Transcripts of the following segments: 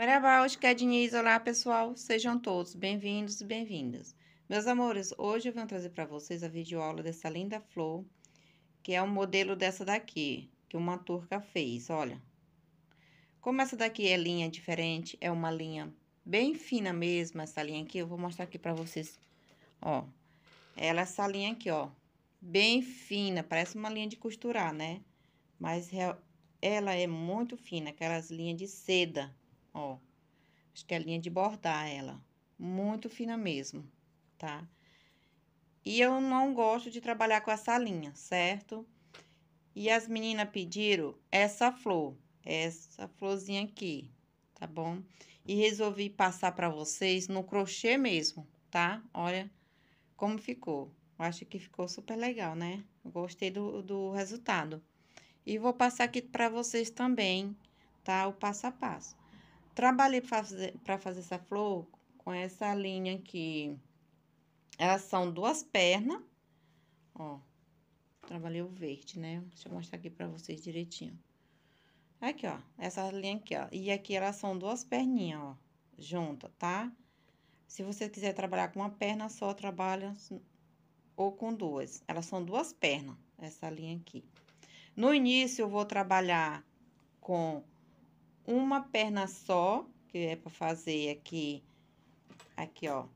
Merhaba, hoje que é. Olá, pessoal. Sejam todos bem-vindos e bem-vindas. Meus amores, hoje eu venho trazer para vocês a videoaula dessa linda flor, que é um modelo dessa daqui, que uma turca fez, olha. Como essa daqui é linha diferente, é uma linha bem fina mesmo, essa linha aqui, eu vou mostrar aqui para vocês, ó. Ela, essa linha aqui, ó, bem fina, parece uma linha de costurar, né? Mas ela é muito fina, aquelas linhas de seda, ó. Acho que é linha de bordar ela. Muito fina mesmo, tá? E eu não gosto de trabalhar com essa linha, certo? E as meninas pediram essa flor, essa florzinha aqui, tá bom? E resolvi passar para vocês no crochê mesmo, tá? Olha como ficou. Eu acho que ficou super legal, né? Gostei do, do resultado. E vou passar aqui para vocês também, tá? O passo a passo. Trabalhei para fazer, fazer essa flor com essa linha aqui. Elas são duas pernas, ó. Trabalhei o verde, né? Deixa eu mostrar aqui para vocês direitinho. Aqui, ó, essa linha aqui, ó. E aqui elas são duas perninhas, ó, junta, tá? Se você quiser trabalhar com uma perna só, trabalha ou com duas. Elas são duas pernas, essa linha aqui. No início, eu vou trabalhar com uma perna só, que é para fazer aqui, aqui, ó,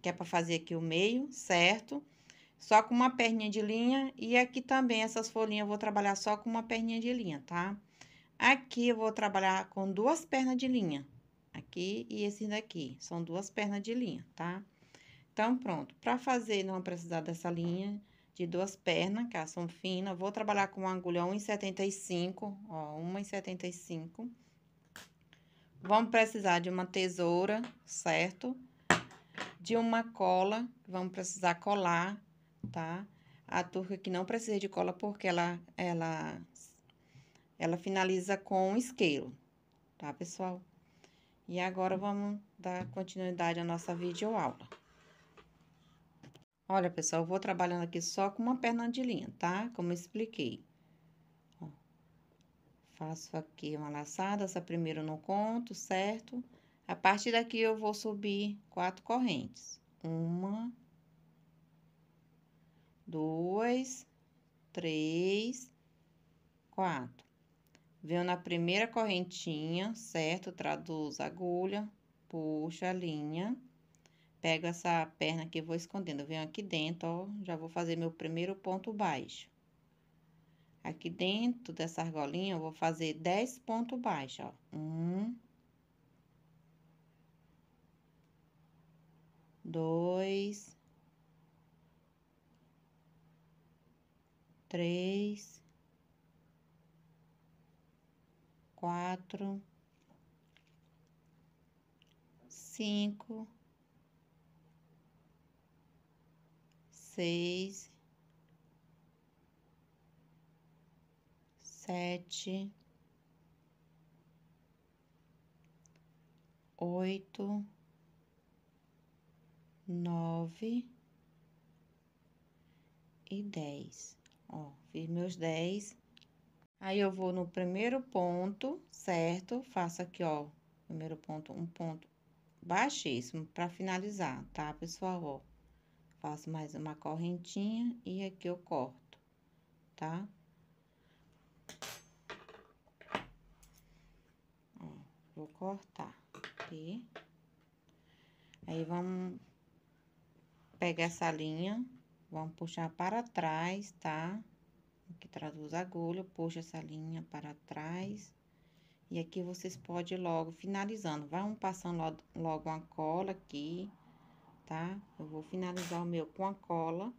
que é para fazer aqui o meio, certo? Só com uma perninha de linha, e aqui também essas folhinhas eu vou trabalhar só com uma perninha de linha, tá? Aqui eu vou trabalhar com duas pernas de linha, aqui e esse daqui, são duas pernas de linha, tá? Então, pronto, para fazer, não precisar dessa linha de duas pernas, que elas são finas, vou trabalhar com uma agulha 1,75, ó, 1,75 Vamos precisar de uma tesoura, certo? De uma cola, vamos precisar colar, tá? A turca que não precisa de cola porque ela, ela, ela finaliza com isqueiro, tá, pessoal? E agora, vamos dar continuidade à nossa videoaula. Olha, pessoal, eu vou trabalhando aqui só com uma perna de linha, tá? Como eu expliquei. Faço aqui uma laçada, essa primeiro no conto, certo? A partir daqui, eu vou subir quatro correntes. Uma, duas, três, quatro. Venho na primeira correntinha, certo? Traduz a agulha, puxa a linha, pego essa perna aqui, vou escondendo. Venho aqui dentro, ó, já vou fazer meu primeiro ponto baixo. Aqui dentro dessa argolinha, eu vou fazer 10 pontos baixos, ó. Um. Dois. Três. Quatro. Cinco. Seis. Sete, oito, nove e dez. Ó, fiz meus dez. Aí, eu vou no primeiro ponto, certo? Faço aqui, ó, primeiro ponto, um ponto baixíssimo para finalizar, tá, pessoal? Ó, faço mais uma correntinha e aqui eu corto, tá? Vou cortar aqui. Aí, vamos pegar essa linha, vamos puxar para trás, tá? Aqui traduz a agulha, puxa essa linha para trás. E aqui vocês podem logo finalizando. Vamos passando logo uma cola aqui, tá? Eu vou finalizar o meu com a cola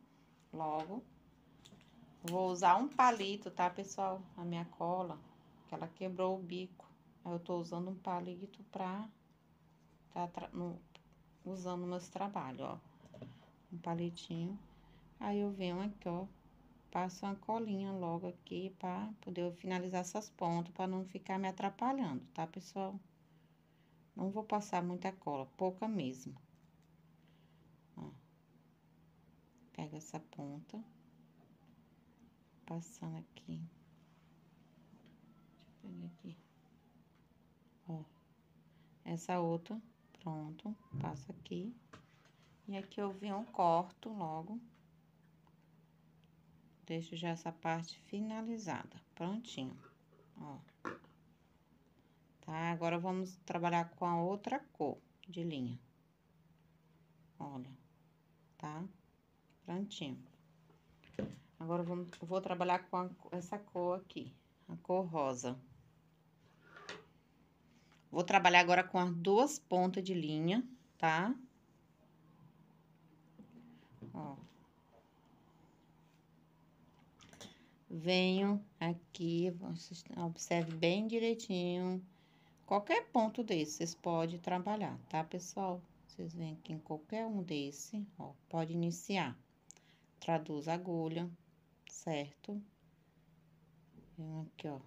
logo. Vou usar um palito, tá, pessoal? A minha cola, que ela quebrou o bico. Aí, eu tô usando um palito pra... Tá no, usando meus trabalhos, ó. Um palitinho. Aí, eu venho aqui, ó. Passo uma colinha logo aqui pra poder finalizar essas pontas, pra não ficar me atrapalhando, tá, pessoal? Não vou passar muita cola, pouca mesmo. Ó. Pega essa ponta. Passando aqui. Deixa eu pegar aqui. Essa outra, pronto, passo aqui. E aqui eu venho, corto logo. Deixo já essa parte finalizada, prontinho, ó. Tá? Agora, vamos trabalhar com a outra cor de linha. Olha, tá? Prontinho. Agora, vamos, vou trabalhar com a, essa cor aqui, a cor rosa. Vou trabalhar agora com as duas pontas de linha, tá? Ó. Venho aqui, observe bem direitinho. Qualquer ponto desse, vocês podem trabalhar, tá, pessoal? Vocês vêm aqui em qualquer um desse, ó, pode iniciar. Traduz a agulha, certo? Venho aqui, ó.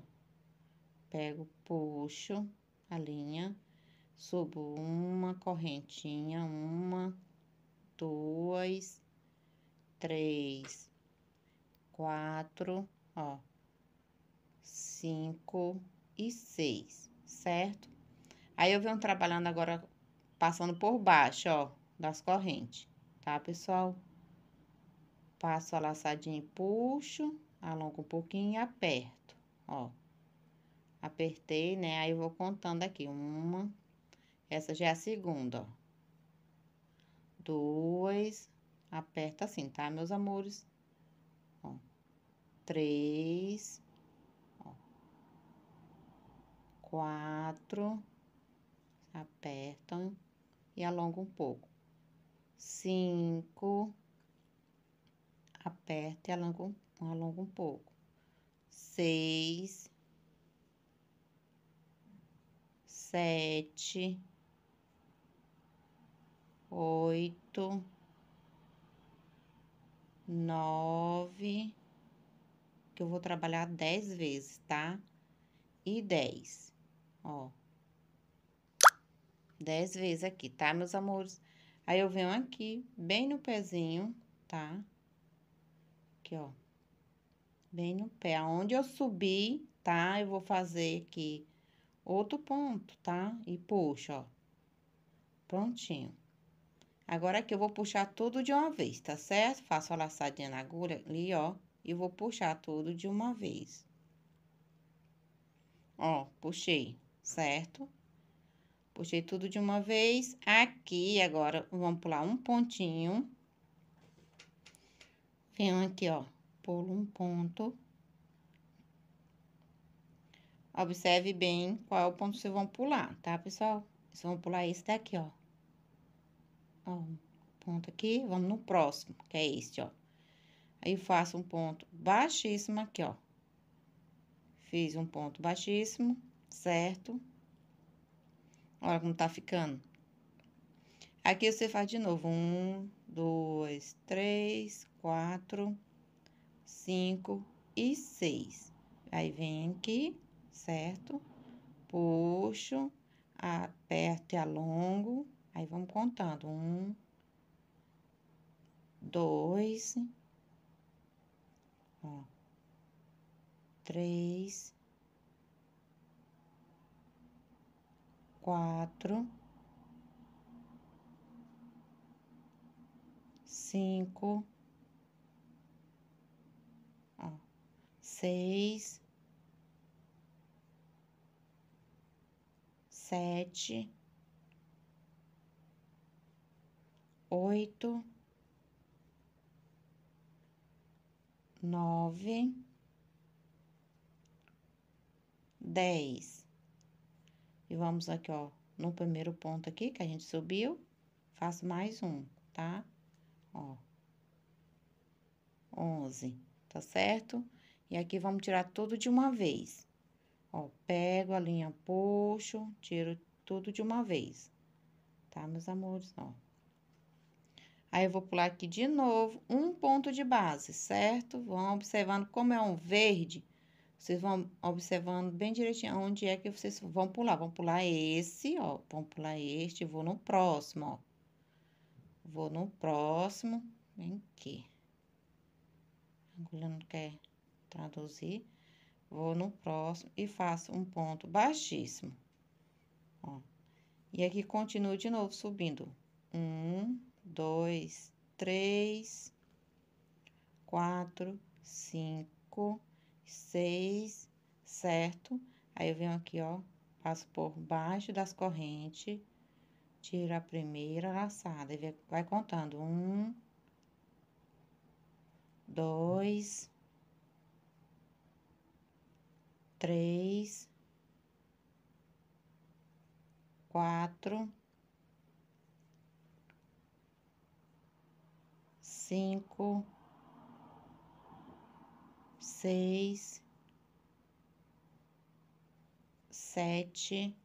Pego, puxo a linha, subo uma correntinha, uma, duas, três, quatro, ó, cinco e seis, certo? Aí, eu venho trabalhando agora, passando por baixo, ó, das correntes, tá, pessoal? Passo a laçadinha e puxo, alongo um pouquinho e aperto, ó. Apertei, né? Aí, eu vou contando aqui. Uma. Essa já é a segunda, ó. Aperta assim, tá, meus amores? Ó. Três. Ó. Quatro. Apertam e alonga um pouco. Cinco. Aperta e alonga alonga um pouco. Seis sete, oito, nove, que eu vou trabalhar dez vezes, tá? E dez, ó. Dez vezes aqui, tá, meus amores? Aí, eu venho aqui, bem no pezinho, tá? Aqui, ó. Bem no pé. Aonde eu subir, tá? Eu vou fazer aqui outro ponto, tá? E puxa, ó. Prontinho. Agora aqui eu vou puxar tudo de uma vez, tá certo? Faço a laçadinha na agulha ali, ó, e vou puxar tudo de uma vez. Ó, puxei, certo? Puxei tudo de uma vez. Aqui, agora, vamos pular um pontinho. Venho aqui, ó, pulo um ponto. Observe bem qual é o ponto que vocês vão pular, tá, pessoal? Vocês vão pular esse daqui, ó. Ó, ponto aqui, vamos no próximo, que é este, ó. Aí, faço um ponto baixíssimo aqui, ó. Fiz um ponto baixíssimo, certo? Olha como tá ficando. Aqui, você faz de novo. Um, dois, três, quatro, cinco e seis. Aí, vem aqui certo? Puxo, aperto e alongo. Aí, vamos contando. Um, dois, ó, três, quatro, cinco, ó, seis, sete, oito, nove, dez. E vamos aqui, ó, no primeiro ponto aqui que a gente subiu, faço mais um, tá? Ó, onze, tá certo? E aqui vamos tirar tudo de uma vez. Ó, pego a linha, puxo, tiro tudo de uma vez, tá, meus amores? Ó. Aí, eu vou pular aqui de novo um ponto de base, certo? Vão observando como é um verde, vocês vão observando bem direitinho onde é que vocês vão pular. Vão pular esse, ó, vão pular este, vou no próximo, ó. Vou no próximo, vem aqui. A agulha não quer traduzir. Vou no próximo e faço um ponto baixíssimo, ó. E aqui continuo de novo subindo. Um, dois, três, quatro, cinco, seis, certo? Aí eu venho aqui, ó, passo por baixo das correntes, tiro a primeira laçada e vai contando. Um, dois, três, quatro, cinco, seis, sete,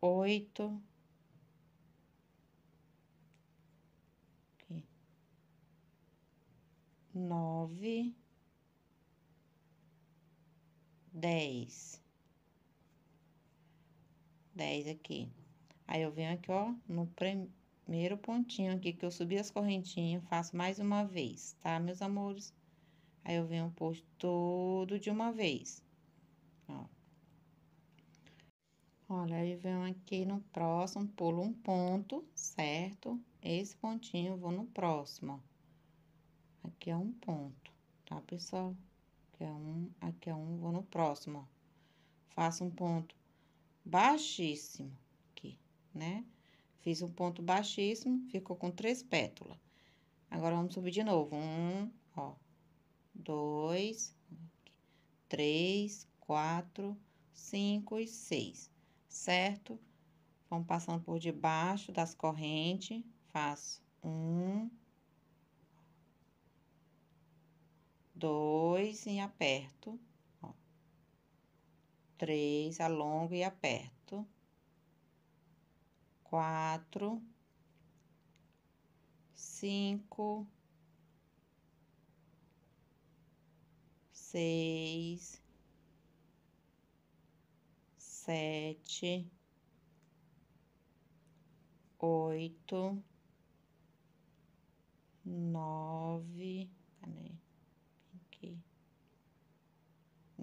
oito, nove, dez. Dez aqui. Aí, eu venho aqui, ó, no primeiro pontinho aqui que eu subi as correntinhas, faço mais uma vez, tá, meus amores? Aí, eu venho pôr tudo de uma vez. Ó. Olha, aí venho aqui no próximo, pulo um ponto, certo? Esse pontinho eu vou no próximo, ó. Aqui é um ponto, tá, pessoal? Aqui é um, aqui é um, vou no próximo, ó. Faço um ponto baixíssimo aqui, né? Fiz um ponto baixíssimo, ficou com três pétalas. Agora, vamos subir de novo. Um, ó, dois, três, quatro, cinco e seis, certo? Vamos passando por debaixo das correntes, faço um, dois e aperto, ó. Três, alongo e aperto. Quatro, cinco, seis, sete, oito, nove, cadê? Aqui.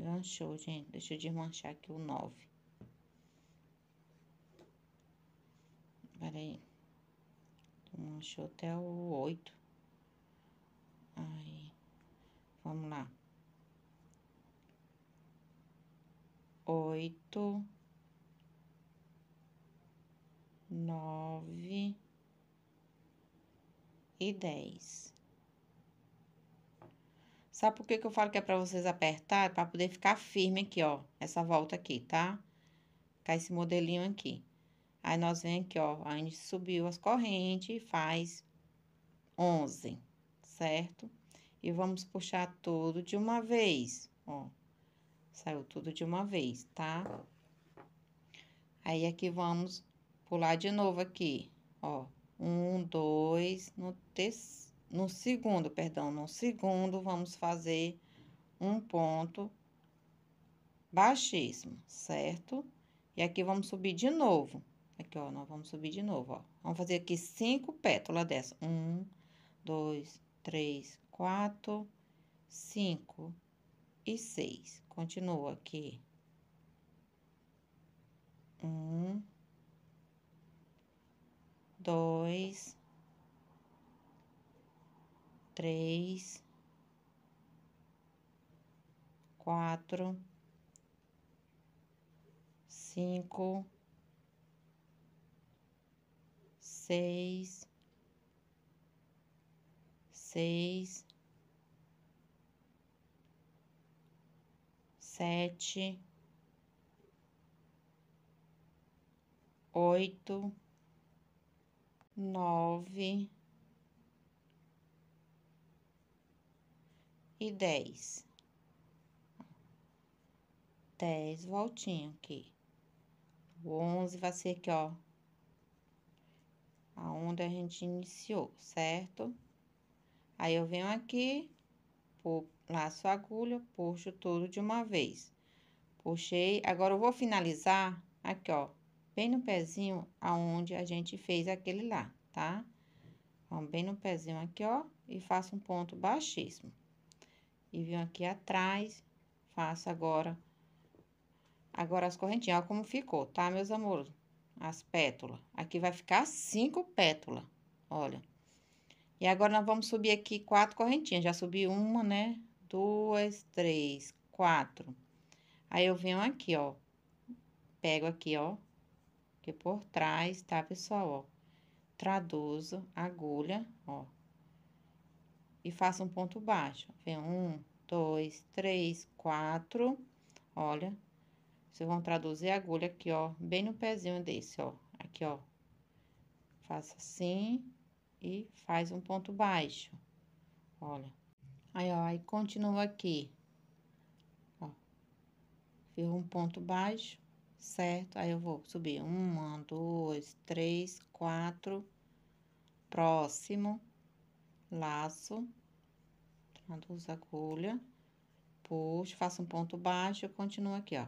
Ganchou, gente. Deixa eu desmanchar aqui o nove. Peraí. Manchou até o oito. Aí. Vamos lá. oito, nove e dez. Sabe por que que eu falo que é para vocês apertar? Para poder ficar firme aqui, ó, essa volta aqui, tá? Ficar esse modelinho aqui. Aí, nós vem aqui, ó, a gente subiu as correntes e faz onze, certo? E vamos puxar tudo de uma vez, ó. Saiu tudo de uma vez, tá? Aí, aqui vamos pular de novo aqui, ó. Um, dois, no, terceiro, no segundo, perdão, no segundo, vamos fazer um ponto baixíssimo, certo? E aqui vamos subir de novo. Aqui, ó, nós vamos subir de novo, ó. Vamos fazer aqui cinco pétalas dessa. Um, dois, três, quatro, cinco e seis. Continua aqui. Um, dois, três, quatro, cinco, seis, seis, sete, oito, nove e dez. Dez voltinhas aqui. O onze vai ser aqui, ó. Aonde a gente iniciou, certo? Aí, eu venho aqui, laço a agulha, puxo tudo de uma vez. Puxei, agora eu vou finalizar aqui, ó, bem no pezinho aonde a gente fez aquele lá, tá? Então, bem no pezinho aqui, ó, e faço um ponto baixíssimo. E venho aqui atrás, faço agora Agora, as correntinhas, olha como ficou, tá, meus amores? As pétalas. Aqui vai ficar cinco pétalas, olha. E agora, nós vamos subir aqui quatro correntinhas. Já subi uma, né? Duas, três, quatro. Aí, eu venho aqui, ó. Pego aqui, ó. Aqui por trás, tá, pessoal, ó. Traduzo, agulha, ó. E faço um ponto baixo. Vem um, dois, três, quatro. Olha, vocês vão traduzir a agulha aqui, ó, bem no pezinho desse, ó. Aqui, ó. Faça assim e faz um ponto baixo. Olha. Aí, ó, aí continua aqui. Ó. Fiz um ponto baixo, certo? Aí, eu vou subir uma, dois, três, quatro. Próximo. Laço. Traduz agulha. Puxo, faço um ponto baixo continuo aqui, ó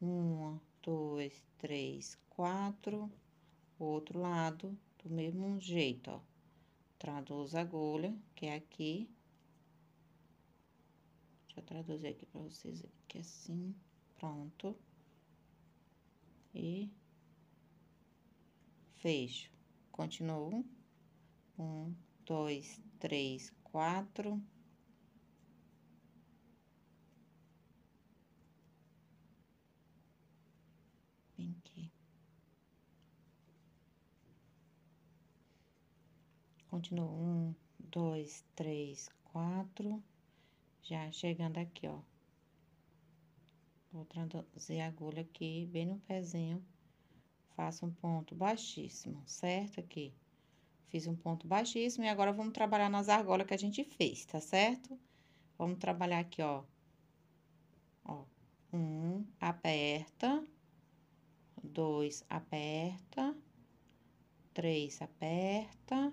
um, dois, três, quatro. Outro lado, do mesmo jeito, ó. Traduz agulha, que é aqui. Deixa eu traduzir aqui pra vocês, que é assim, pronto. E fecho. Continuo. Um, dois, três, quatro. bem aqui. Continuo um, dois, três, quatro. Já chegando aqui, ó. Vou traduzir a agulha aqui, bem no pezinho. Faço um ponto baixíssimo, certo? Aqui. Fiz um ponto baixíssimo e agora vamos trabalhar nas argolas que a gente fez, tá certo? Vamos trabalhar aqui, ó. Ó, um, aperta dois aperta, três aperta,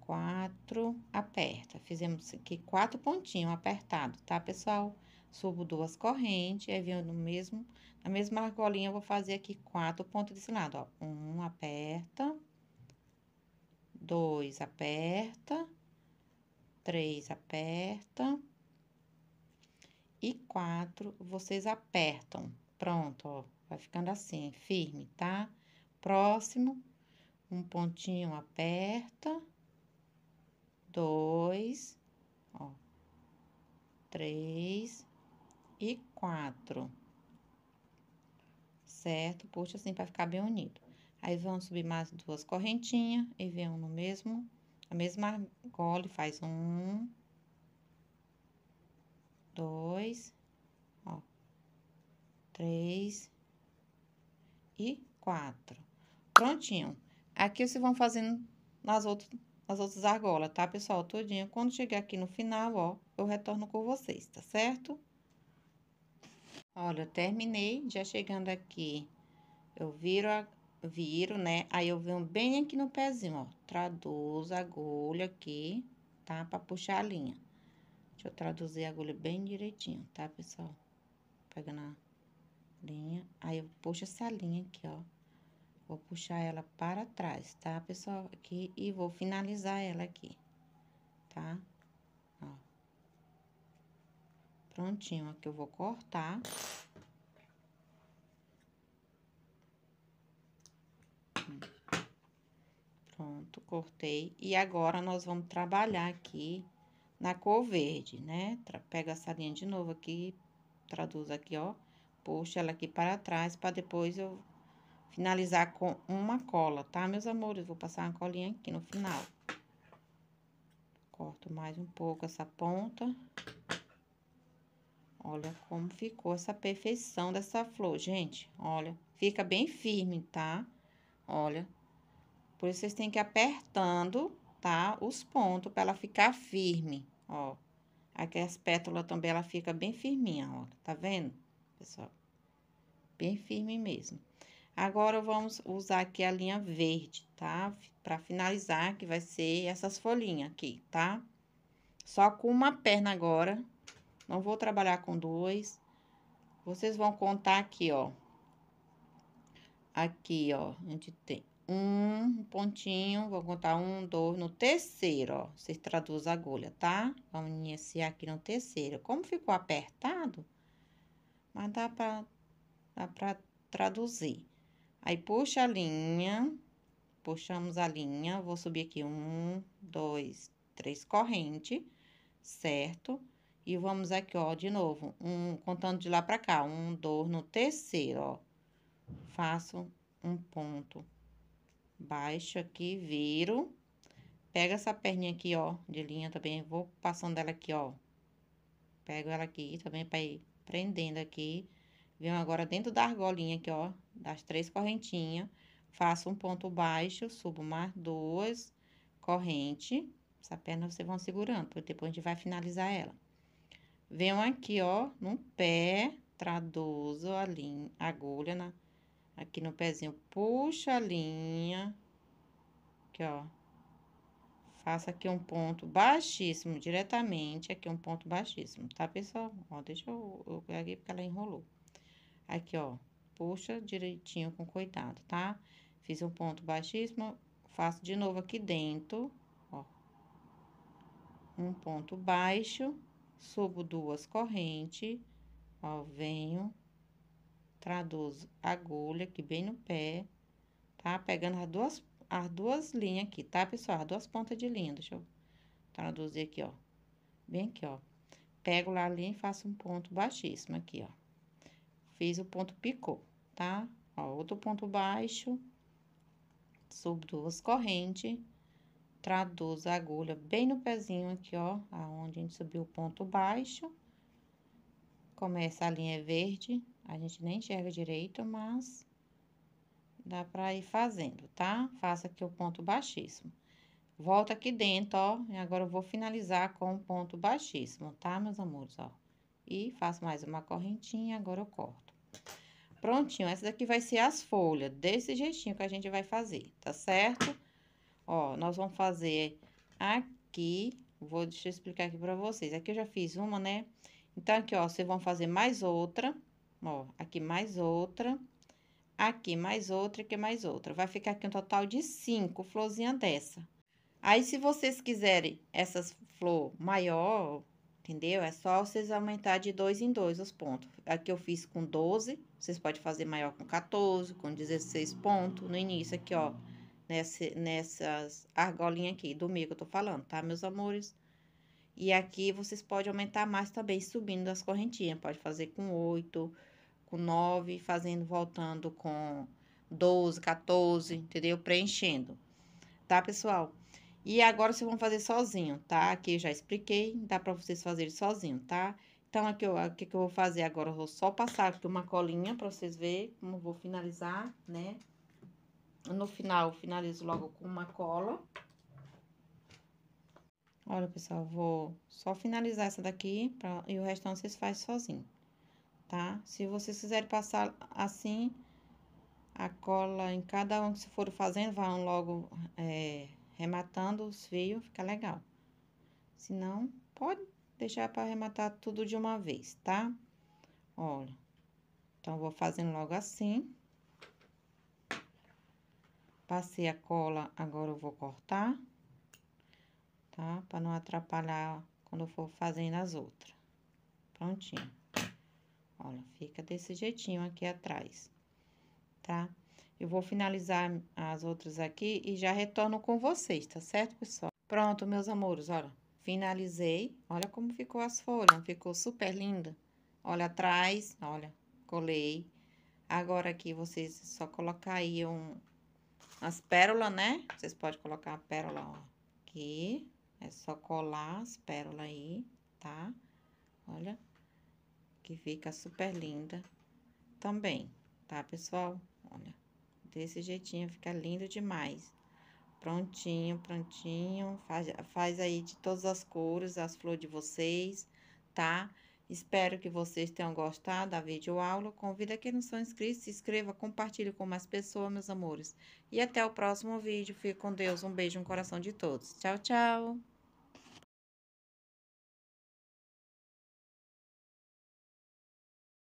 quatro aperta. Fizemos aqui quatro pontinhos apertados, tá, pessoal? Subo duas correntes, aí venho no mesmo, na mesma argolinha, eu vou fazer aqui quatro pontos desse lado, ó. Um aperta, dois aperta, três aperta e quatro vocês apertam. Pronto, ó. Vai ficando assim, firme, tá? Próximo, um pontinho aperta, dois, ó, três e quatro. Certo? Puxa assim para ficar bem unido. Aí, vamos subir mais duas correntinhas e vem no mesmo, a mesma argola faz um, dois, ó, três e quatro. Prontinho. Aqui vocês vão fazendo nas outras, nas outras argolas, tá, pessoal? Todinha. Quando chegar aqui no final, ó, eu retorno com vocês, tá certo? Olha, eu terminei, já chegando aqui, eu viro a, viro, né? Aí, eu venho bem aqui no pezinho, ó, traduzo a agulha aqui, tá? Pra puxar a linha. Deixa eu traduzir a agulha bem direitinho, tá, pessoal? Pegando a linha. Aí, eu puxo essa linha aqui, ó. Vou puxar ela para trás, tá, pessoal? Aqui, e vou finalizar ela aqui, tá? Ó. Prontinho, aqui eu vou cortar. Pronto, cortei. E agora, nós vamos trabalhar aqui na cor verde, né? Pega essa linha de novo aqui, traduz aqui, ó puxo ela aqui para trás, para depois eu finalizar com uma cola, tá, meus amores? Vou passar uma colinha aqui no final. Corto mais um pouco essa ponta. Olha como ficou essa perfeição dessa flor, gente. Olha, fica bem firme, tá? Olha. Por isso, vocês têm que ir apertando, tá? Os pontos, para ela ficar firme, ó. Aqui as pétalas também, ela fica bem firminha, ó. Tá vendo, pessoal? bem firme mesmo. Agora, vamos usar aqui a linha verde, tá? Pra finalizar, que vai ser essas folhinhas aqui, tá? Só com uma perna agora. Não vou trabalhar com duas. Vocês vão contar aqui, ó. Aqui, ó, gente tem um pontinho, vou contar um, dois, no terceiro, ó. Vocês traduzem a agulha, tá? Vamos iniciar aqui no terceiro. Como ficou apertado, mas dá pra dá pra traduzir. Aí, puxa a linha, puxamos a linha, vou subir aqui um, dois, três corrente, certo? E vamos aqui, ó, de novo, um, contando de lá pra cá, um, dois, no terceiro, ó. Faço um ponto baixo aqui, viro. Pega essa perninha aqui, ó, de linha também, vou passando ela aqui, ó. Pego ela aqui também pra ir prendendo aqui. Venho agora dentro da argolinha aqui, ó, das três correntinhas. Faço um ponto baixo, subo mais duas correntes. Essa perna vocês vão segurando, porque depois a gente vai finalizar ela. Venho aqui, ó, no pé, traduzo a linha, agulha na, aqui no pezinho, puxa a linha, aqui, ó. Faço aqui um ponto baixíssimo, diretamente, aqui um ponto baixíssimo, tá, pessoal? Ó, deixa eu, eu aqui porque ela enrolou. Aqui, ó, puxa direitinho com cuidado, tá? Fiz um ponto baixíssimo, faço de novo aqui dentro, ó. Um ponto baixo, subo duas correntes, ó, venho, traduzo agulha aqui bem no pé, tá? Pegando as duas, as duas linhas aqui, tá, pessoal? As duas pontas de linha, deixa eu traduzir aqui, ó. Bem aqui, ó. Pego lá a linha e faço um ponto baixíssimo aqui, ó. Fiz o ponto picô, tá? Ó, outro ponto baixo, subo duas correntes, traduzo a agulha bem no pezinho aqui, ó, aonde a gente subiu o ponto baixo. Começa a linha verde, a gente nem enxerga direito, mas dá pra ir fazendo, tá? Faça aqui o ponto baixíssimo. Volta aqui dentro, ó, e agora eu vou finalizar com um ponto baixíssimo, tá, meus amores, ó. E faço mais uma correntinha, agora eu corto. Prontinho, essa daqui vai ser as folhas, desse jeitinho que a gente vai fazer, tá certo? Ó, nós vamos fazer aqui, vou, deixa eu explicar aqui pra vocês. Aqui eu já fiz uma, né? Então, aqui, ó, vocês vão fazer mais outra, ó, aqui mais outra, aqui mais outra, aqui mais outra. Vai ficar aqui um total de cinco florzinhas dessa. Aí, se vocês quiserem essas flor maior, entendeu? É só vocês aumentar de dois em dois os pontos. Aqui eu fiz com 12, vocês podem fazer maior com 14, com 16 pontos. No início aqui, ó, nessa, nessas argolinhas aqui do meio que eu tô falando, tá, meus amores? E aqui vocês podem aumentar mais também, subindo as correntinhas. Pode fazer com 8, com 9, fazendo, voltando com 12, 14, entendeu? Preenchendo, tá, pessoal? E agora, vocês vão fazer sozinho, tá? Aqui eu já expliquei, dá pra vocês fazerem sozinho, tá? Então, aqui, o que, eu vou fazer agora? Eu vou só passar aqui uma colinha pra vocês verem como eu vou finalizar, né? No final, finalizo logo com uma cola. Olha, pessoal, vou só finalizar essa daqui pra, e o restante vocês fazem sozinho, tá? Se vocês quiserem passar assim, a cola em cada um que vocês for fazendo, vão logo... É, rematando os fios, fica legal. Se não, pode deixar para arrematar tudo de uma vez, tá? Olha, então, vou fazendo logo assim. Passei a cola, agora eu vou cortar, tá? Para não atrapalhar quando eu for fazendo as outras. Prontinho. Olha, fica desse jeitinho aqui atrás, tá? Eu vou finalizar as outras aqui e já retorno com vocês, tá certo, pessoal? Pronto, meus amores, olha, finalizei. Olha como ficou as folhas, ficou super linda. Olha atrás, olha, colei. Agora aqui, vocês só colocar aí um, as pérolas, né? Vocês podem colocar a pérola, ó, aqui. É só colar as pérolas aí, tá? Olha, que fica super linda também, tá, pessoal? Olha. Desse jeitinho, fica lindo demais. Prontinho, prontinho. Faz, faz aí de todas as cores, as flores de vocês, tá? Espero que vocês tenham gostado da videoaula. Convido a quem não são inscritos, se inscreva, compartilhe com mais pessoas, meus amores. E até o próximo vídeo. Fique com Deus. Um beijo no coração de todos. Tchau, tchau.